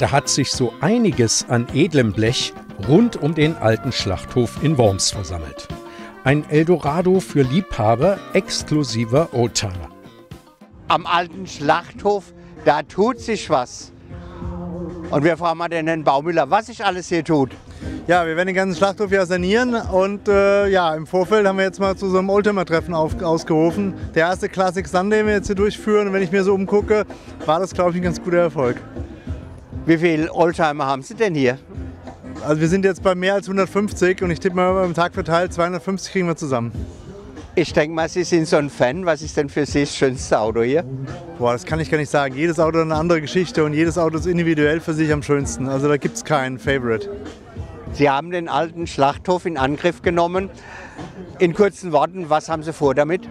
Da hat sich so einiges an edlem Blech rund um den alten Schlachthof in Worms versammelt. Ein Eldorado für Liebhaber exklusiver Oldtimer. Am alten Schlachthof, da tut sich was. Und wir fragen mal den Herrn Baumüller, was sich alles hier tut. Ja, wir werden den ganzen Schlachthof ja sanieren und äh, ja, im Vorfeld haben wir jetzt mal zu so einem Oldtimer-Treffen ausgerufen. Der erste Classic Sun, den wir jetzt hier durchführen und wenn ich mir so umgucke, war das, glaube ich, ein ganz guter Erfolg. Wie viele Oldtimer haben Sie denn hier? Also wir sind jetzt bei mehr als 150 und ich tippe mal am Tag verteilt 250 kriegen wir zusammen. Ich denke mal, Sie sind so ein Fan. Was ist denn für Sie das schönste Auto hier? Boah, das kann ich gar nicht sagen. Jedes Auto hat eine andere Geschichte und jedes Auto ist individuell für sich am schönsten. Also da gibt es keinen Favorite. Sie haben den alten Schlachthof in Angriff genommen. In kurzen Worten, was haben Sie vor damit?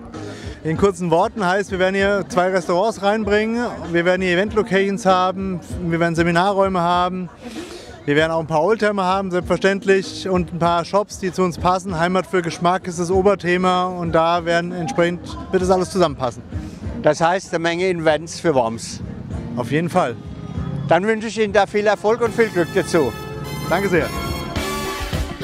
In kurzen Worten heißt, wir werden hier zwei Restaurants reinbringen, wir werden hier Event-Locations haben, wir werden Seminarräume haben, wir werden auch ein paar Oldtimer haben, selbstverständlich, und ein paar Shops, die zu uns passen. Heimat für Geschmack ist das Oberthema und da werden entsprechend, wird das alles zusammenpassen. Das heißt, eine Menge Events für Worms. Auf jeden Fall. Dann wünsche ich Ihnen da viel Erfolg und viel Glück dazu. Danke sehr.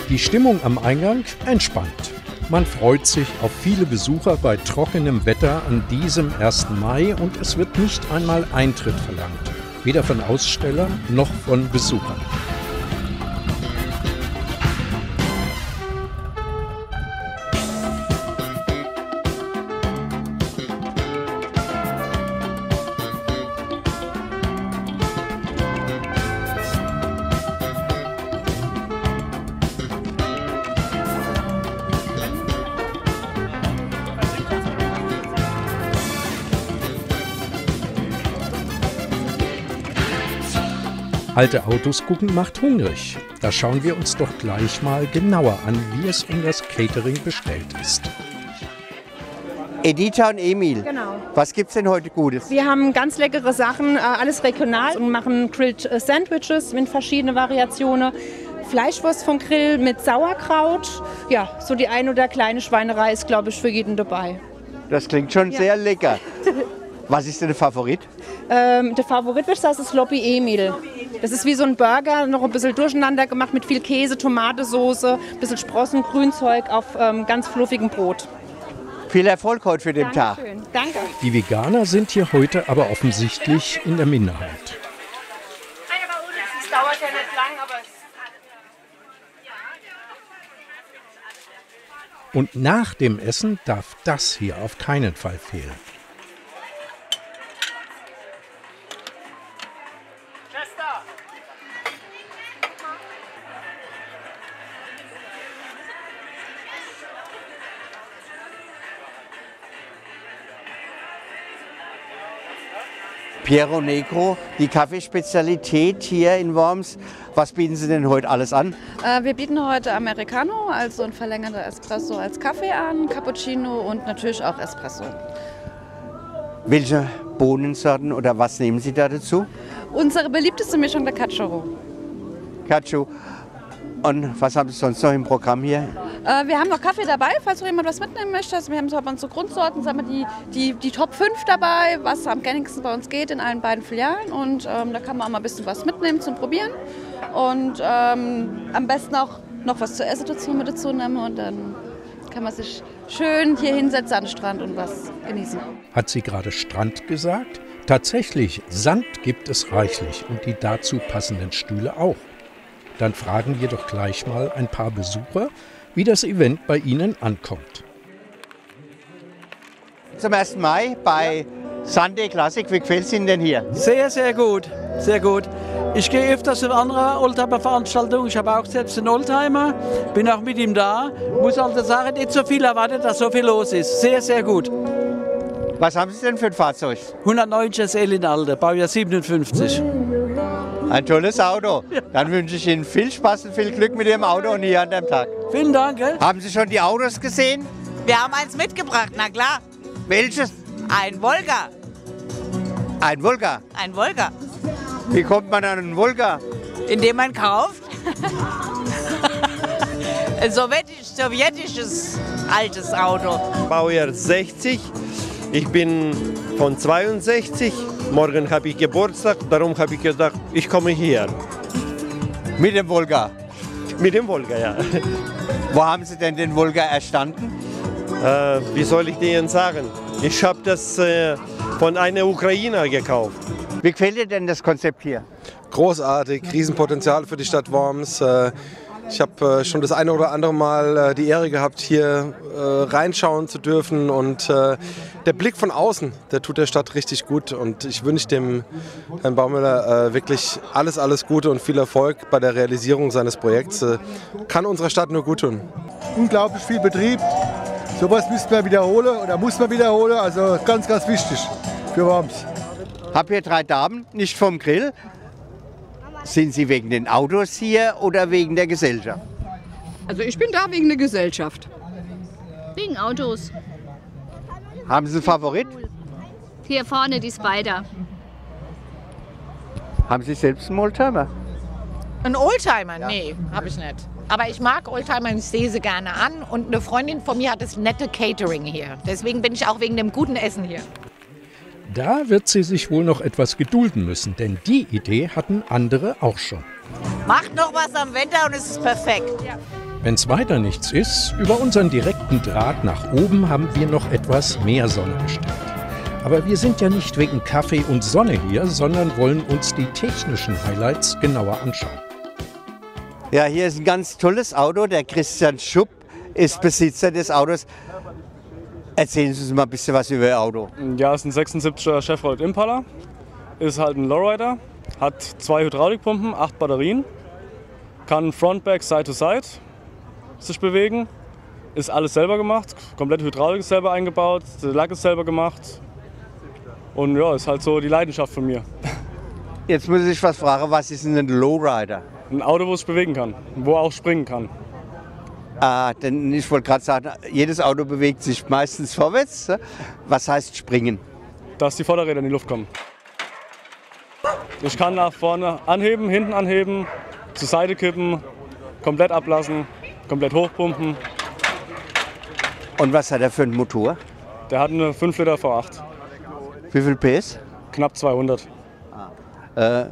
Die Stimmung am Eingang entspannt. Man freut sich auf viele Besucher bei trockenem Wetter an diesem 1. Mai und es wird nicht einmal Eintritt verlangt. Weder von Ausstellern noch von Besuchern. Alte Autos gucken macht hungrig. Da schauen wir uns doch gleich mal genauer an, wie es um das Catering bestellt ist. Editha und Emil. Genau. Was gibt's denn heute Gutes? Wir haben ganz leckere Sachen, äh, alles regional und machen Grilled äh, Sandwiches mit verschiedenen Variationen. Fleischwurst vom Grill mit Sauerkraut. Ja, so die ein oder kleine Schweinerei ist, glaube ich, für jeden dabei. Das klingt schon Ja. sehr lecker. Was ist denn der Favorit? Ähm, der Favorit würde ich sagen, ist Sloppy Emil. Das ist wie so ein Burger, noch ein bisschen durcheinander gemacht mit viel Käse, Tomatensauce, ein bisschen Sprossen, Grünzeug auf ähm, ganz fluffigem Brot. Viel Erfolg heute für den Tag. Dankeschön. Danke. Die Veganer sind hier heute aber offensichtlich in der Minderheit. Es dauert ja nicht lang, aber Und nach dem Essen darf das hier auf keinen Fall fehlen. Piero Negro, die Kaffeespezialität hier in Worms. Was bieten Sie denn heute alles an? Äh, wir bieten heute Americano, also ein verlängerter Espresso als Kaffee an, Cappuccino und natürlich auch Espresso. Welche Bohnensorten oder was nehmen Sie da dazu? Unsere beliebteste Mischung der Cachorro. Katschu. Und was haben Sie sonst noch im Programm hier? Äh, wir haben noch Kaffee dabei, falls noch jemand was mitnehmen möchte. Also wir haben so unsere Grundsorten, sagen wir, die, die, die Top 5 dabei, was am gängigsten bei uns geht in allen beiden Filialen. Und ähm, da kann man auch mal ein bisschen was mitnehmen zum Probieren. Und ähm, am besten auch noch was zu essen dazu mit dazu nehmen. Und dann kann man sich schön hier hinsetzen an den Strand und was genießen. Hat sie gerade Strand gesagt? Tatsächlich, Sand gibt es reichlich und die dazu passenden Stühle auch. Dann fragen wir doch gleich mal ein paar Besucher, wie das Event bei ihnen ankommt. Zum 1. Mai bei Sunday Classic. Wie gefällt es Ihnen denn hier? Sehr, sehr gut. Sehr gut. Ich gehe öfters in andere Oldtimer-Veranstaltungen. Ich habe auch selbst einen Oldtimer, bin auch mit ihm da. Muss also sagen, nicht so viel erwartet, dass so viel los ist. Sehr, sehr gut. Was haben Sie denn für ein Fahrzeug? 109 SL in Alter, Baujahr 57. Ein tolles Auto. Dann wünsche ich Ihnen viel Spaß und viel Glück mit Ihrem Auto und hier an dem Tag. Vielen Dank. Gell? Haben Sie schon die Autos gesehen? Wir haben eins mitgebracht, na klar. Welches? Ein Volga. Ein Volga. Ein Volga. Wie kommt man an einen Volga? Indem man kauft. Ein sowjetisch, sowjetisches altes Auto. Baujahr 60. Ich bin von 62 Morgen habe ich Geburtstag, darum habe ich gedacht, ich komme hier. Mit dem Volga. Mit dem Volga, ja. Wo haben Sie denn den Volga erstanden? Äh, wie soll ich Ihnen sagen? Ich habe das äh, von einer Ukrainer gekauft. Wie gefällt dir denn das Konzept hier? Großartig, Riesenpotenzial für die Stadt Worms. Äh, ich habe äh, schon das eine oder andere Mal äh, die Ehre gehabt, hier äh, reinschauen zu dürfen. Und äh, der Blick von außen, der tut der Stadt richtig gut. Und ich wünsche dem Herrn Baumüller äh, wirklich alles, alles Gute und viel Erfolg bei der Realisierung seines Projekts. Äh, kann unserer Stadt nur gut tun. Unglaublich viel Betrieb. Sowas müsste man wiederholen oder muss man wiederholen. Also ganz, ganz wichtig für Worms. Hab hier drei Damen, nicht vom Grill. Sind Sie wegen den Autos hier oder wegen der Gesellschaft? Also ich bin da wegen der Gesellschaft. Wegen Autos. Haben Sie einen Favorit? Hier vorne die Spider. Haben Sie selbst einen Oldtimer? Ein Oldtimer? Nee, habe ich nicht. Aber ich mag Oldtimer, ich sehe sie gerne an. Und eine Freundin von mir hat das nette Catering hier. Deswegen bin ich auch wegen dem guten Essen hier. Da wird sie sich wohl noch etwas gedulden müssen, denn die Idee hatten andere auch schon. Macht noch was am Wetter und es ist perfekt. Wenn's weiter nichts ist, über unseren direkten Draht nach oben haben wir noch etwas mehr Sonne bestellt. Aber wir sind ja nicht wegen Kaffee und Sonne hier, sondern wollen uns die technischen Highlights genauer anschauen. Ja, hier ist ein ganz tolles Auto. Der Christian Schupp ist Besitzer des Autos. Erzählen Sie uns mal ein bisschen was über Ihr Auto. Ja, ist ein 76er Chevrolet Impala. Ist halt ein Lowrider. Hat zwei Hydraulikpumpen, acht Batterien. Kann Frontback, Side to Side sich bewegen. Ist alles selber gemacht. Komplette Hydraulik ist selber eingebaut. Der Lack ist selber gemacht. Und ja, ist halt so die Leidenschaft von mir. Jetzt muss ich sich was fragen, was ist denn ein Lowrider? Ein Auto, wo es bewegen kann, wo auch springen kann. Ah, denn ich wollte gerade sagen, jedes Auto bewegt sich meistens vorwärts. ne? Was heißt springen? Dass die Vorderräder in die Luft kommen. Ich kann nach vorne anheben, hinten anheben, zur Seite kippen, komplett ablassen, komplett hochpumpen. Und was hat er für einen Motor? Der hat eine 5 Liter V8. Wie viel PS? Knapp 200. Äh,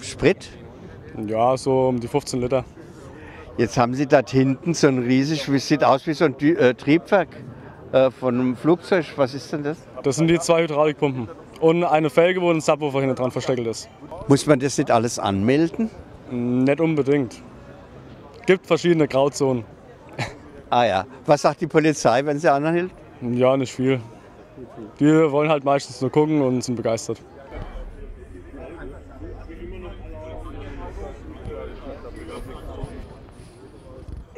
Sprit? Ja, so um die 15 Liter. Jetzt haben Sie dort hinten so ein riesig, wie sieht aus wie so ein äh, Triebwerk äh, von einem Flugzeug. Was ist denn das? Das sind die zwei Hydraulikpumpen. Und eine Felge, wo ein Subwoofer hinten dran versteckelt ist. Muss man das nicht alles anmelden? Nicht unbedingt. Gibt verschiedene Grauzonen. Ah ja. Was sagt die Polizei, wenn sie anhält? Ja, nicht viel. Die wollen halt meistens nur gucken und sind begeistert.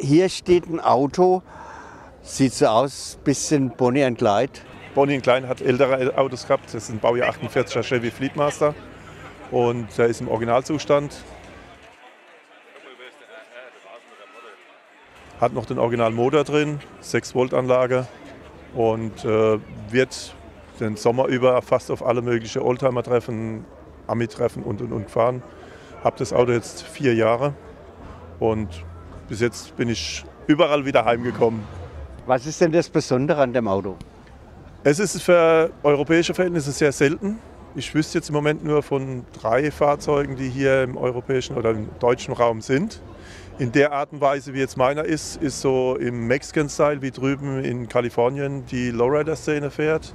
Hier steht ein Auto, sieht so aus, bisschen Bonnie and Clyde. Bonnie Klein hat ältere Autos gehabt. Das ist ein Baujahr 48er Chevy Fleetmaster. Und der ist im Originalzustand. Hat noch den Originalmotor drin, 6 Volt Anlage und äh, wird den Sommer über fast auf alle möglichen Oldtimer-Treffen, Ami-Treffen und und und gefahren. Habe das Auto jetzt vier Jahre und bis jetzt bin ich überall wieder heimgekommen. Was ist denn das Besondere an dem Auto? Es ist für europäische Verhältnisse sehr selten. Ich wüsste jetzt im Moment nur von drei Fahrzeugen, die hier im europäischen oder im deutschen Raum sind. In der Art und Weise, wie jetzt meiner ist, ist so im Mexican-Style, wie drüben in Kalifornien die Lowrider-Szene fährt.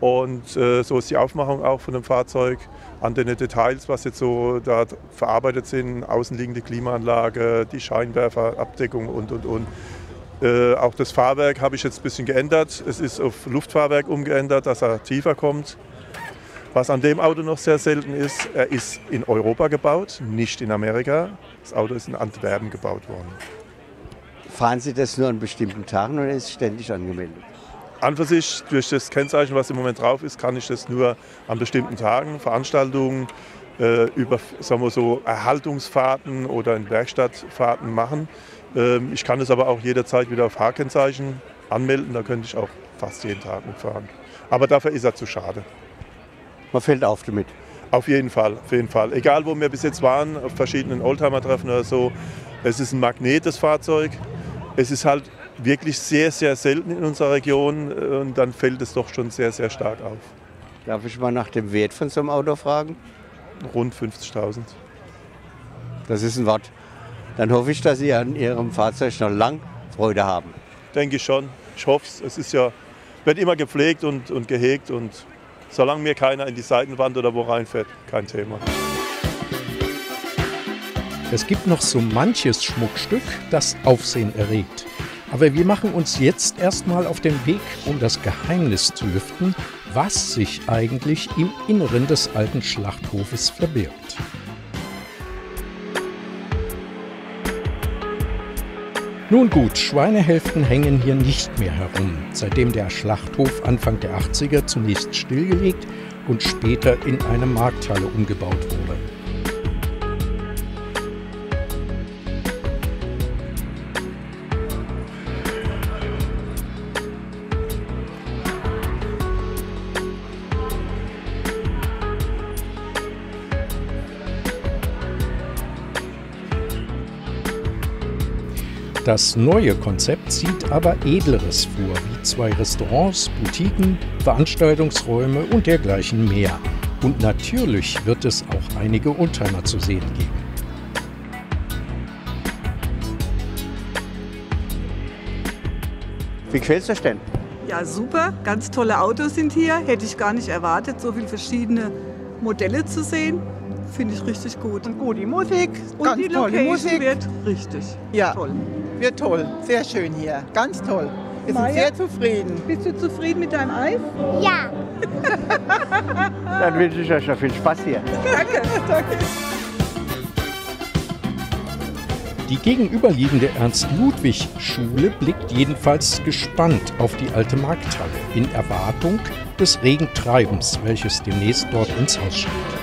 Und äh, so ist die Aufmachung auch von dem Fahrzeug an den Details, was jetzt so da verarbeitet sind, außenliegende Klimaanlage, die Scheinwerferabdeckung und und und. Äh, auch das Fahrwerk habe ich jetzt ein bisschen geändert. Es ist auf Luftfahrwerk umgeändert, dass er tiefer kommt. Was an dem Auto noch sehr selten ist, er ist in Europa gebaut, nicht in Amerika. Das Auto ist in Antwerpen gebaut worden. Fahren Sie das nur an bestimmten Tagen oder ist es ständig angemeldet? An für sich, durch das Kennzeichen, was im Moment drauf ist, kann ich das nur an bestimmten Tagen, Veranstaltungen, äh, über sagen wir so, Erhaltungsfahrten oder in Werkstattfahrten machen. Ähm, ich kann es aber auch jederzeit wieder auf Fahrkennzeichen anmelden, da könnte ich auch fast jeden Tag mitfahren. Aber dafür ist er zu schade. Man fällt auf damit. Auf jeden Fall, auf jeden Fall. Egal, wo wir bis jetzt waren, auf verschiedenen Oldtimer-Treffen oder so, es ist ein Magnet, das Fahrzeug. Es ist halt wirklich sehr, sehr selten in unserer Region äh, und dann fällt es doch schon sehr, sehr stark auf. Darf ich mal nach dem Wert von so einem Auto fragen? Rund 50.000. Das ist ein Wort. Dann hoffe ich, dass Sie an Ihrem Fahrzeug noch lang Freude haben. Denke ich schon. Ich hoffe es. Es ist ja, wird immer gepflegt und, und gehegt und solange mir keiner in die Seitenwand oder wo reinfährt, kein Thema. Es gibt noch so manches Schmuckstück, das Aufsehen erregt. Aber wir machen uns jetzt erstmal auf den Weg, um das Geheimnis zu lüften, was sich eigentlich im Inneren des alten Schlachthofes verbirgt. Nun gut, Schweinehälften hängen hier nicht mehr herum, seitdem der Schlachthof Anfang der 80er zunächst stillgelegt und später in eine Markthalle umgebaut wurde. Das neue Konzept sieht aber Edleres vor, wie zwei Restaurants, Boutiquen, Veranstaltungsräume und dergleichen mehr. Und natürlich wird es auch einige Oldtimer zu sehen geben. Wie gefällt es euch denn? Ja, super. Ganz tolle Autos sind hier. Hätte ich gar nicht erwartet, so viele verschiedene Modelle zu sehen. Finde ich richtig gut. Und gut, die Musik, Und ganz die tolle Location Musik. wird richtig Ja, toll. Wird toll. Sehr schön hier. Ganz toll. Wir sind Maja? sehr zufrieden. Bist du zufrieden mit deinem Eis? Ja. Dann wünsche ich euch noch viel Spaß hier. Danke, danke. Die gegenüberliegende Ernst-Ludwig-Schule blickt jedenfalls gespannt auf die alte Markthalle in Erwartung des regen Treibens, welches demnächst dort ins Haus steht.